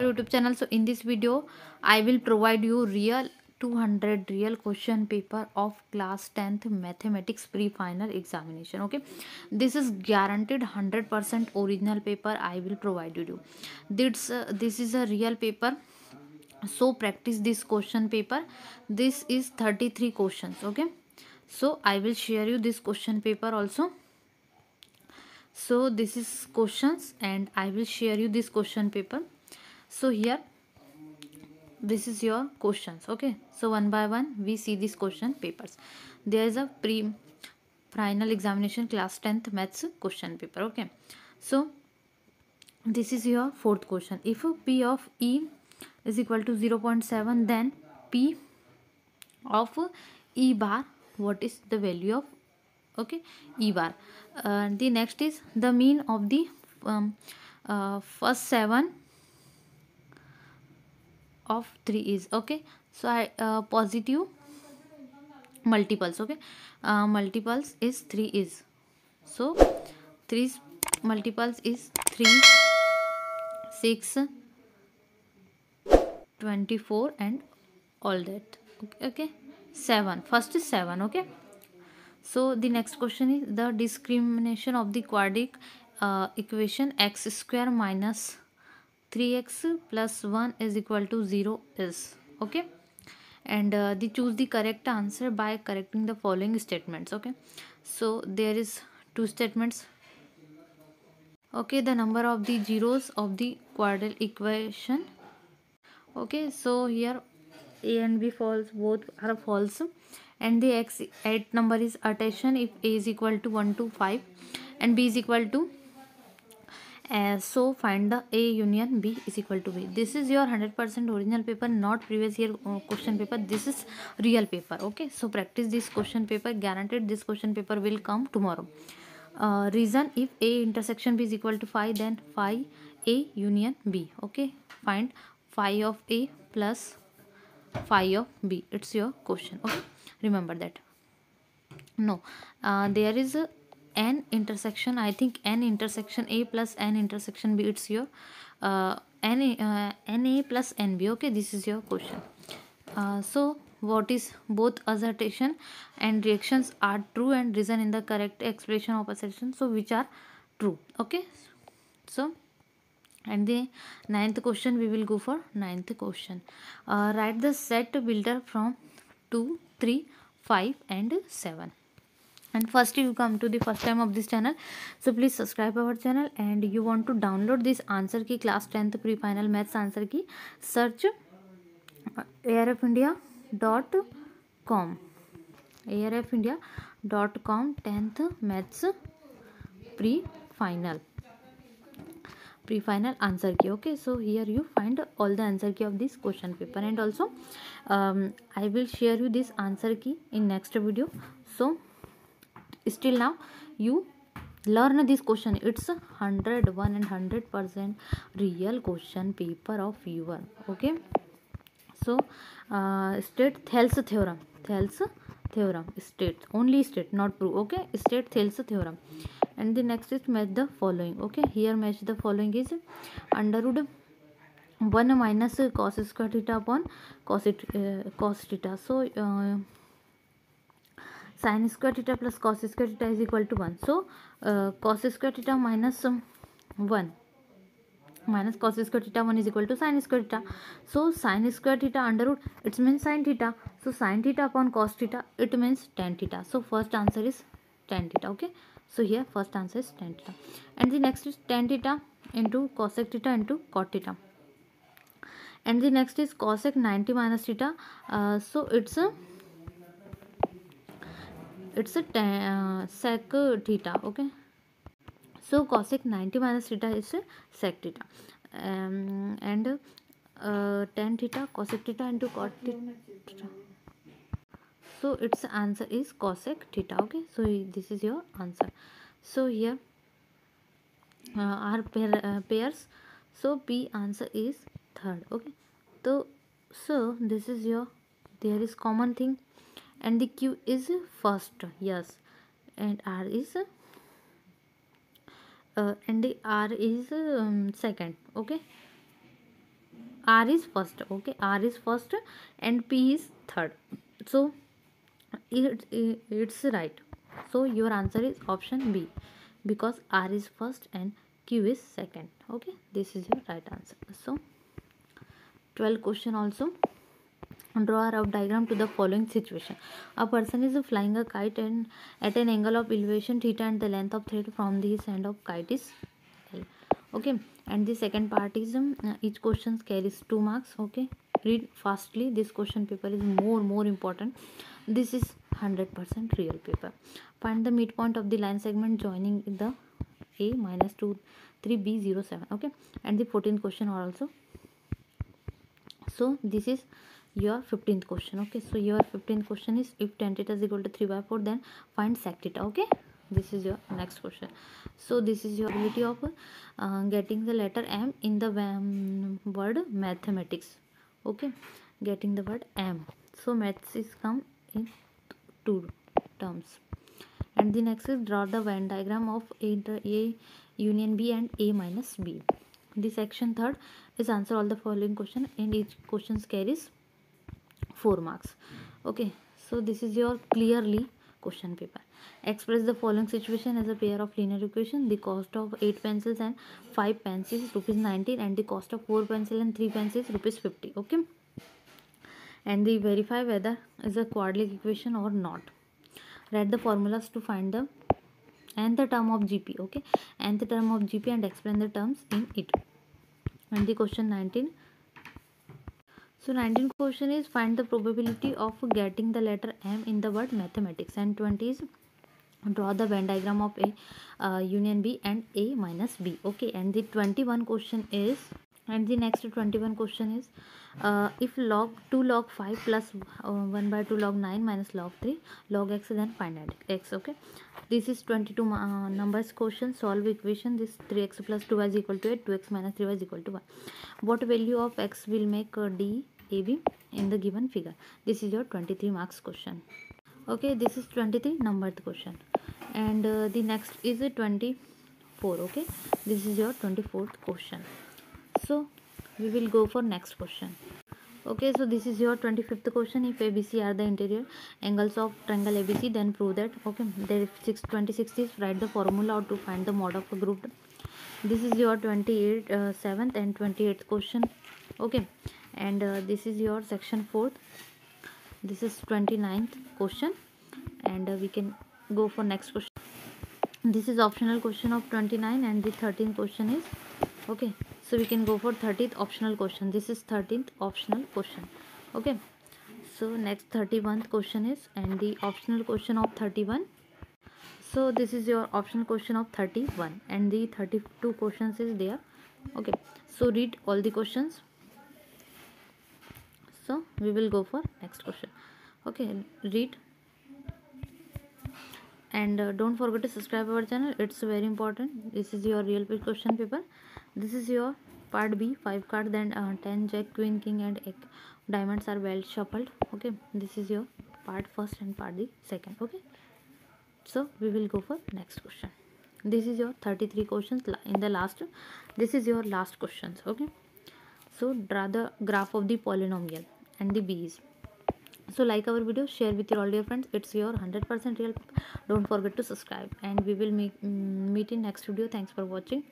youtube channel. So in this video i will provide you real 200 real question paper of class 10th mathematics pre-final examination okay? This is guaranteed 100% original paper i will provide you. This uh, this is a real paper. So practice this question paper. This is 33 questions okay? So i will share you this question paper also. So this is questions and i will share you this question paper so here this is your questions okay? So one by one we see these question papers. There is a pre final examination class 10th maths question paper okay? So this is your fourth question. If p of e is equal to 0.7 then p of e bar what is the value of okay? E bar. Uh, the next is the mean of the um, uh, first seven of 3 is okay? So i uh, positive multiples okay? Uh, multiples is 3 is. So 3 multiples is 3 6 24 and all that okay, okay 7 first is 7 okay? So the next question is the discrimination of the quadratic uh, equation x square minus 3x plus 1 is equal to 0 is okay? And uh, they choose the correct answer by correcting the following statements okay? So there is two statements. Okay the number of the zeros of the quadratic equation. Okay so here a and b false both are false. And the x at number is attention if a is equal to 1 to 5 and b is equal to so find the a union b is equal to b. This is your 100% original paper not previous year uh, question paper. This is real paper okay? So practice this question paper guaranteed this question paper will come tomorrow. Uh, reason if a intersection b is equal to phi then phi a union b okay? Find phi of a plus phi of b. It's your question okay? Remember that. No uh, there is a n intersection i think n intersection a plus n intersection b it's your uh, n uh, na plus nb okay this is your question. Uh, so what is both assertion and reactions are true and reason in the correct expression of assertion so which are true okay? So and the ninth question we will go for ninth question. Uh, write the set builder from 2 3 5 and 7 and first you come to the first time of this channel. So please subscribe our channel and you want to download this answer key class 10th pre final maths answer key search airfindia.com airfindia.com 10th maths pre final pre-final answer key okay? So here you find all the answer key of this question paper. And also um, i will share you this answer key in next video. So still now you learn this question it's 101 and 100 percent real question paper of your okay so uh, state thales theorem thales theorem state only state not prove okay state thales theorem and the next is match the following okay here match the following is under root 1 minus cos square theta upon cos it uh, cos theta so uh, sine square theta plus cos square theta is equal to one so cos square theta minus one minus cos square theta one is equal to sine square theta so sine square theta under root it's mean sine theta so sine theta upon cos theta it means tan theta so first answer is tan theta okay so here first answer is tan theta and the next is tan theta into cosec theta into cot theta and the next is cosec ninety minus theta so it's it's a sec theta okay so cosec ninety minus theta is a sec theta and tan theta cosec theta into cot theta so it's answer is cosec theta okay so this is your answer so here are pairs so P answer is third okay तो so this is your there is common thing and the q is first. Yes. And r is uh, and the r is um, second. Okay? R is first. Okay? R is first and p is third. So it, it it's right. So your answer is option b. Because r is first and q is second. Okay? This is your right answer. So 12 question also draw a rough diagram to the following situation. A person is flying a kite and at an angle of elevation theta and the length of thread from this end of kite is L. okay. And the second part is um, each question carries two marks. Okay. Read fastly. This question paper is more more important. This is 100% real paper. Find the midpoint of the line segment joining the a minus 2 3 b 0 7 okay. And the 14th question are also. So this is your 15th question okay? So your 15th question is if tan theta is equal to 3 by 4 then find sec theta okay? This is your next question. So this is your ability of uh, getting the letter m in the um, word mathematics okay? Getting the word m. So maths is come in two terms. And the next is draw the Venn diagram of a, a union b and a minus b. The section third is answer all the following question and each questions carries 4 marks. Okay so this is your clearly question paper. Express the following situation as a pair of linear equation. The cost of 8 pencils and 5 pencils rupees 19 and the cost of 4 pencil and 3 pencils rupees 50 okay? And the verify whether is a quadratic equation or not. Write the formulas to find the and the term of gp okay? And the term of gp and explain the terms in it. And the question 19 so 19th question is find the probability of getting the letter M in the word mathematics. And 20 is draw the Venn diagram of A uh, union B and A minus B. Okay and the 21 question is and the next 21 question is uh, if log 2 log 5 plus, uh, 1 by 2 log 9 minus log 3 log x then find x okay? This is 22 uh, numbers question solve equation this 3x plus 2y is equal to 8 2x minus 3y is equal to 1 what value of x will make uh, d AB in the given figure. This is your 23 marks question. Okay, this is 23 numbered question. And uh, the next is a 24. Okay, this is your 24th question. So, we will go for next question. Okay, so this is your 25th question. If ABC are the interior angles of triangle ABC, then prove that. Okay, there is 6, 26 is write the formula to find the mod of a group. This is your 28th, uh, 7th and 28th question. Okay, and uh, this is your section 4th this is 29th question. And uh, we can go for next question. This is optional question of 29 and the 13th question is okay. So we can go for 30th optional question. This is 13th optional question. Okay. So next 31st question is and the optional question of 31 so this is your optional question of 31 and the 32 questions is there. Okay. So read all the questions we will go for next question. Okay read. And uh, don't forget to subscribe our channel. It's very important. This is your real question paper. This is your part b 5 card then uh, 10 jack queen king and egg. Diamonds are well shuffled. Okay this is your part first and part the second. Okay so we will go for next question. This is your 33 questions in the last this is your last questions. Okay so draw the graph of the polynomial and the bees. So like our video share with your all dear friends. It's your 100% real. Don't forget to subscribe. And we will meet, mm, meet in next video. Thanks for watching